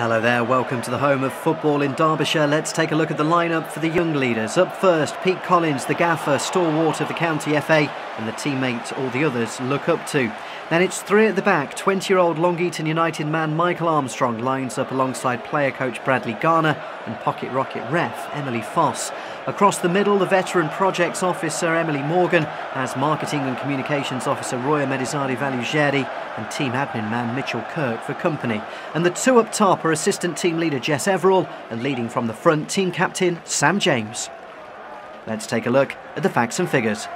Hello there, welcome to the home of football in Derbyshire. Let's take a look at the lineup for the young leaders. Up first, Pete Collins, the gaffer, stalwart of the county FA, and the teammate or the others look up to. Then it's three at the back. 20 year old Long Eaton United man Michael Armstrong lines up alongside player coach Bradley Garner and pocket rocket ref Emily Foss. Across the middle, the veteran projects officer Emily Morgan as marketing and communications officer Roya Medizadi Valugieri and team admin man Mitchell Kirk for company. And the two up top are assistant team leader Jess Everall and leading from the front, team captain Sam James. Let's take a look at the facts and figures.